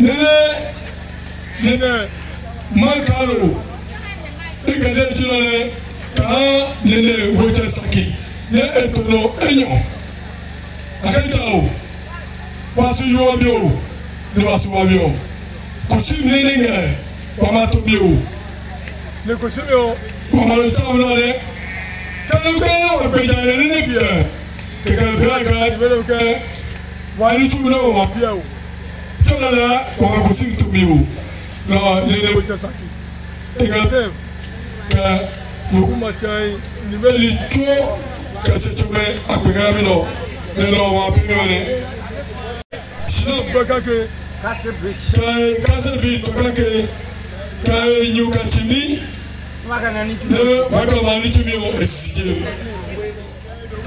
nene nene makaro ika ne tsirɔ kaa nene wotsɛ saki ne etono enyɔ akadita o wasu yiwa bi o ne wasu wa bi o kusi nene ŋɛ wama to bi o ne kusi bi o wama lo tsa wula dɛ kɛlɛkɛlɛ wa gbɛdza yɛrɛ ne ne bi yɛ kɛkɛ bɛ a ka wani ne o ma bi o. tolala wakakosingi tumibu na leneotasaki egasev ka yokumacai nimeli to kase cume akpegala mino neno wapimi wene sinabakake kaye kasebi tokake kaye nyukatini nebe bakabani cumio esije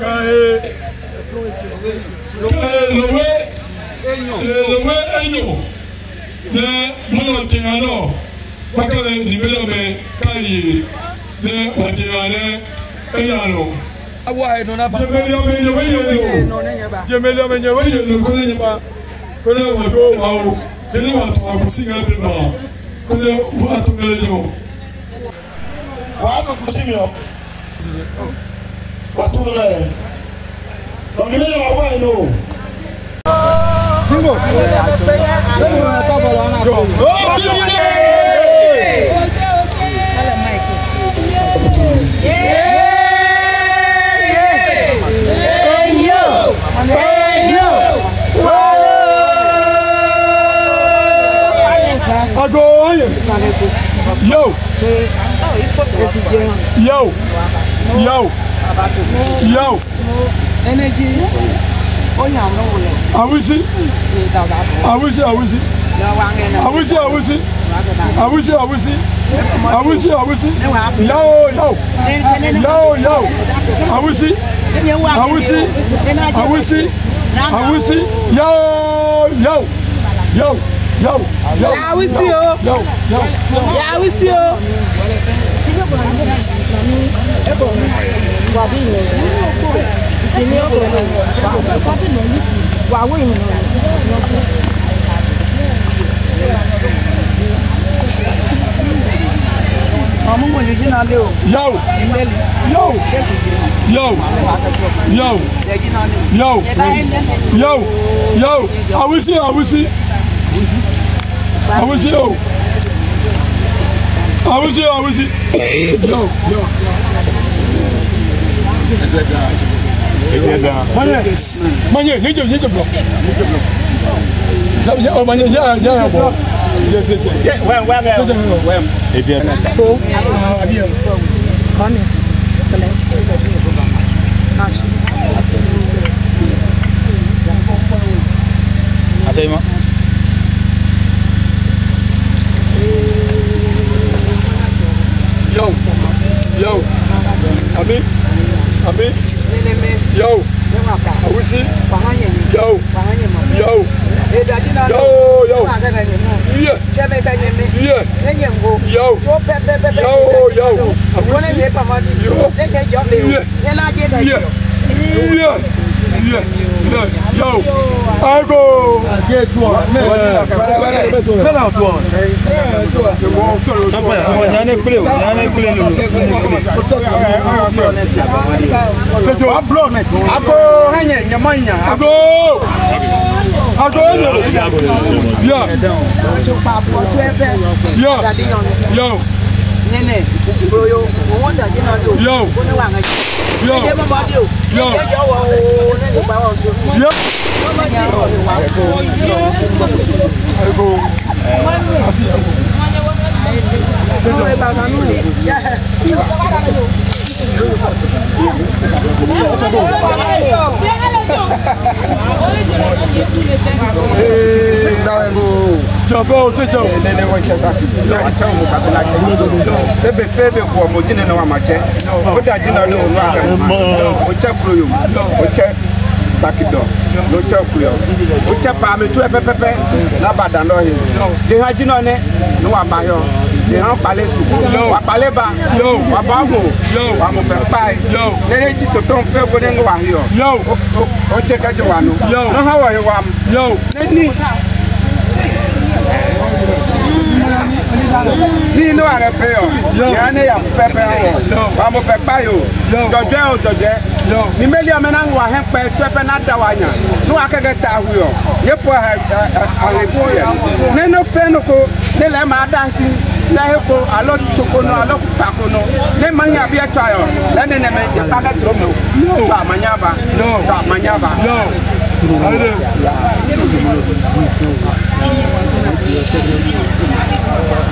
kaye kaye lowe elewe enyo ne mɔnɔ tiɲa nɔ kpakɛlɛ nibelɔ mɛ k'a ye ne wa tiɲa ne eya lɔ. jemeli ɔmɛ nyɛwɛ yɛlɛ o jemeli ɔmɛ nyɛwɛ yɛlɛ o kɔnɛ nyɛma kɔnɛ wa do ma o kɔnɛ wa tɔ a kusi ka bɛ ma kɔnɛ wa tɔ bɛ lɛ o. wa bɛ kusi mi o wa tɔ bɛ lɛ o. ɔmɛ nyɛma wa yi n'o. Tango. Ago oye. Yo. Yo. Yo. Yo. Energy awusi awusi awusi awusi awusi awusi awusi awusi awusi yawo yawo yawo yawo awusi awusi awusi awusi yawo yawo yawo yawo yawo awusi o yawo yawo awusi o. Thank you wàwé ìnìyàn. ọmọ mò ń lè jìnnà lé o. yóò yóò yóò yóò yóò yóò yóò àwùsí àwùsí àwùsí o àwùsí àwùsí yóò yóò. Manye, manye, nyeje, nyeje bro. Nyeje bro. Za ya o manye, ya ya ya bro. Yes, yes. Yeah, wem, wem, wem, wem. Ebi. Ko. Abi. Kone. Kole. Nachi. Acha ima. Yo. Yo. Abi. Abi. Yo. Awusi. Yo. Yo, I go. Get one. Get out one. Nyane kule o, nyane kule lulu. Sese wa block net. Ako hanye nyamanya. Ako. Ako hanye. Yeah. Yeah. Yo. Nene. Yo. Yo yọ yọ yọ. bɛ o se jɛ ne ne ko cɛ sa a cɛ o mo cɛ se bɛ fɛn bɛ bɔ mo jinɛ ne wa ma cɛ o da jinɛ ne o n'o a bɛ o cɛ kulo yo o cɛ saki dɔ n'o cɛ kulo yo o cɛ paami tu pɛpɛpɛ n'a ba dan dɔ ye jehan jinɛ ne ne wa ma yɔ ìran palẹ̀ sùn wà palẹ̀ bá wà bá wò wà mọ̀ fẹ́ pa ẹ̀ lẹ́yìn èjì tó tó ń fẹ́ wọlé ń wà yọ ó jẹ́ kẹjọ wà nù lọ́hàn wọ̀ yìí wà mù lẹ́ni. ni no are pe o ya ne ya pe pe o mo pe pa yo jojo o jojo ni meli ame na wa hen pe twe pe na da wa nya no wa kege ta hu yo ye po ha ha ko ye ne no fe no ko ne le ma da si le he ko alo choko no alo pa ko no ne ma nya bi e twa yo le ne ne no ta ma nya ba no ta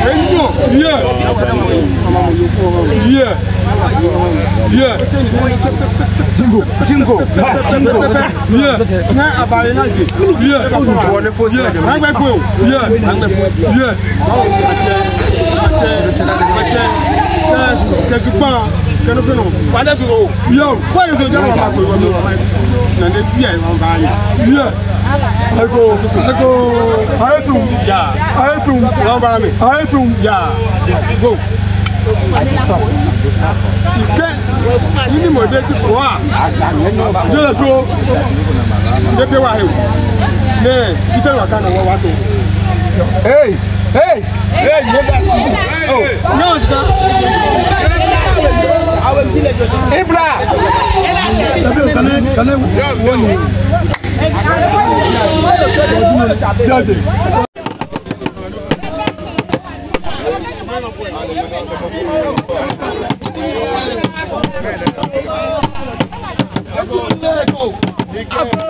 ẹnjọ yẹ yẹ yẹ jingo jingo jingo yẹ ní abalẹ náà jẹ yẹ jọ ne fo sílẹ jẹ n'agbẹ pe o yẹ yẹ kẹkipá kẹnukẹnu wàlẹ fi o yẹ o fọ yẹ fi o jẹ wọn ma pe wọn ma na ne bíyà yẹ wọn b'a yẹ yẹ aiko aiko ayetum ya ayetum lọba mi ayetum ya go. ike yini mo de ti ko a jele to pepe wa hewu ne peter waka na wa wa to. Hey, hey, hey, neighbor, oh, no, sir. Ibra! Can I, can I, can I, jáde. Let's go.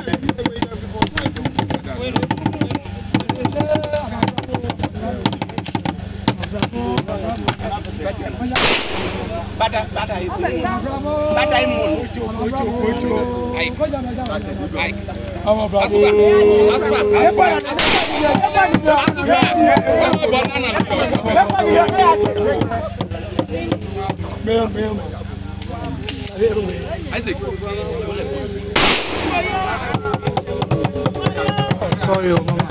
baada baada ya baada ya mulu ocho ocho ocho ai ai ama bravo asuba asuba asuba asuba asuba banana meyo meyo Isaac sorry oh, mama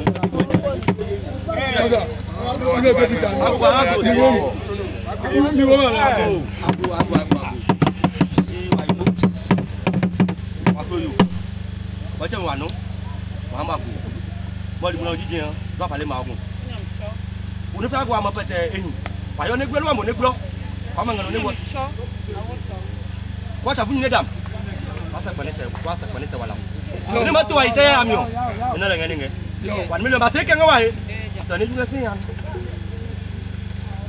Give me a good picture. Agbo, agbo, ni wo. Agbo, ni wo la. Agbo, agbo, agbo. Wọ́n jẹ́ wà nú, wọ́n á máa gùn. Bọ́ọ̀lù múná jíjìn yẹn, lọ́pàá lè máa gùn. Onífẹ́ àgọ́ àmọ́ pẹ̀tẹ̀ ẹ̀yìn. Fàyọ́ ní gbẹ́lú àmọ́ ní gbọ́. Ọmọ ìrìn ní wọ́n. Wọ́n tàbí ní dàm. Wọ́n fẹ́ pẹ̀lẹ́sẹ̀ wọ́n fẹ́ pẹ̀lẹ́sẹ̀ wà láwọn. Ní mọ́tò wa ìtẹ́yà àmì ọ̀. Iná rẹ̀ ń ẹni ń ẹ. Wà ní mílíọ̀nù bàtẹ́ kẹ́ ń wá yìí. Àtọ̀ ní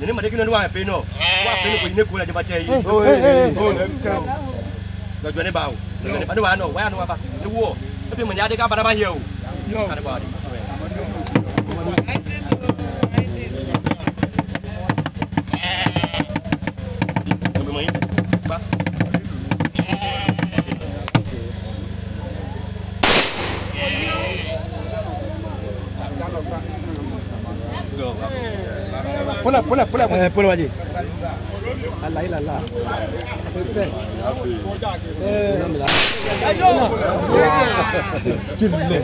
nini madekino ni wape no wape no kwenye kula jaba chai no jwane bawo ni bani wano wano wapa ni wo tapi manyade ka bara ba hiyo kada bari polo waje ala ila la pepe eh chille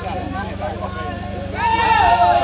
Thank you. Woo!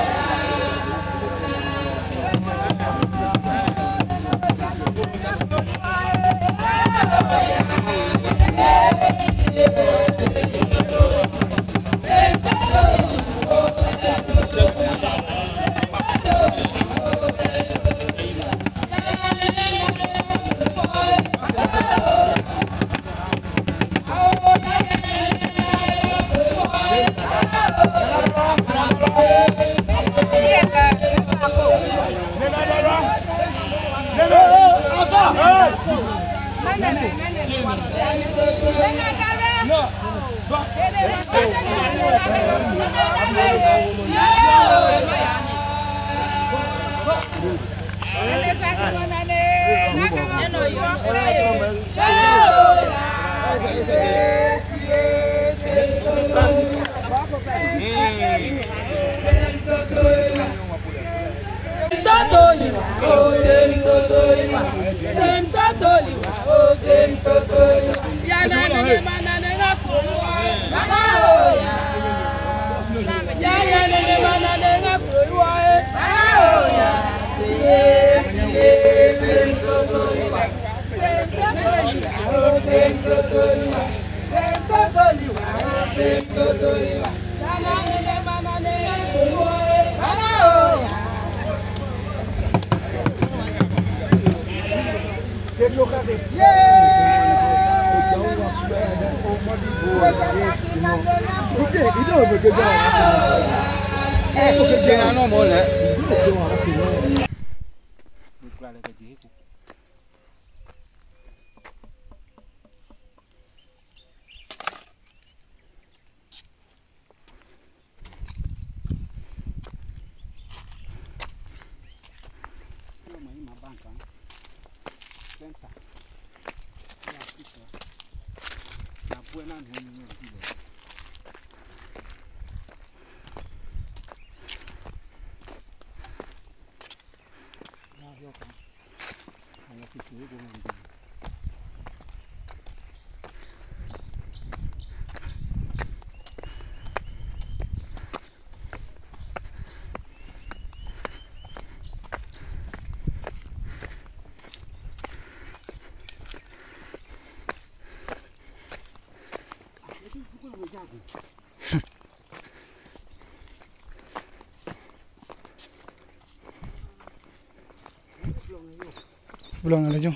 Same Perché? Di dove che Ecco che non mole. Bukan lagi belum ada jom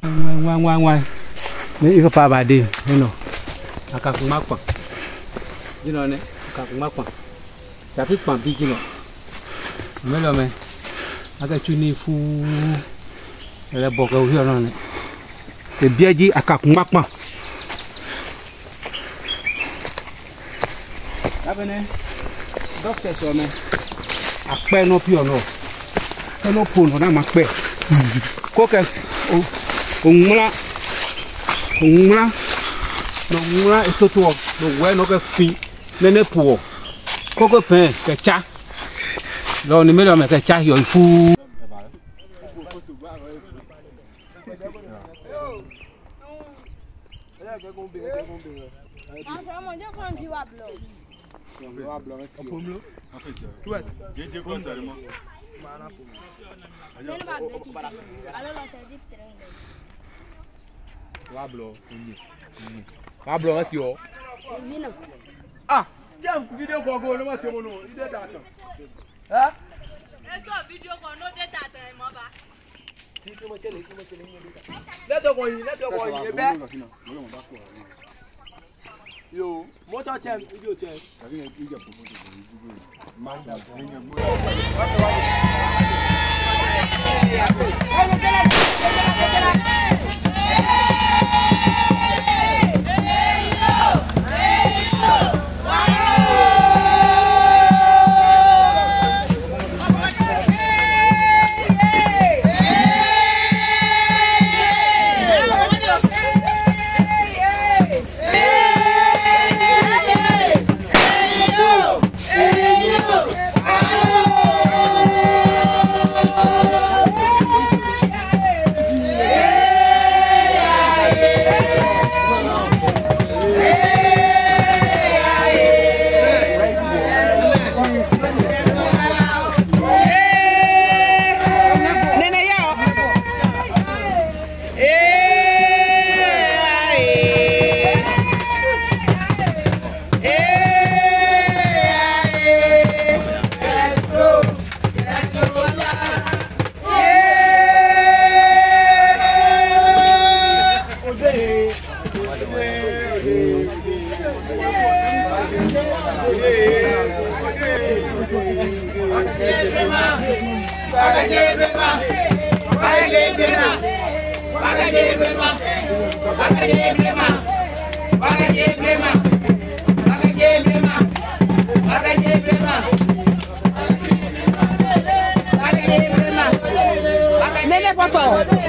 ngoài ngoài ngoài ngoài mấy cái pha bà đi thế nào à cả cũng mắc quăng đi nào này cả cũng mắc quăng chả biết quăng bị gì nó, mấy lo mày à cái chuyện này phu là bỏ cái nó này cái bia gì à cả cũng mắc quăng Happening. dɔkita sɔ mɛ akpɛ nɔpi ɔnɔ ɛnɔpo nɔ n'ama kpɛ kɔkɛ òŋmla òŋmla n'òŋmla esoto wɔ n'owɛ n'ɔkɛ fi n'ɛnɛ po wɔ kɔkɛ pɛn kɛtsa lɔɔni mi lɔmɛ kɛtsa yɔ ifuu. Àwọn ọmọ ọjọ́ kan ti wà blọ̀. Pomlo. Tu es. Jeje kwa sarimo. Mara Wa blo onye. Wa blo ngasi o. Mina. Ah, jam ku video kwa ko no ma temo no. Ide data. Ha? Eto video no de data e mo ba. Ti ti mo chele, ti mo chele ni data. Yo, motor chem, video chem. I think I get your proposal. Match up. बताओ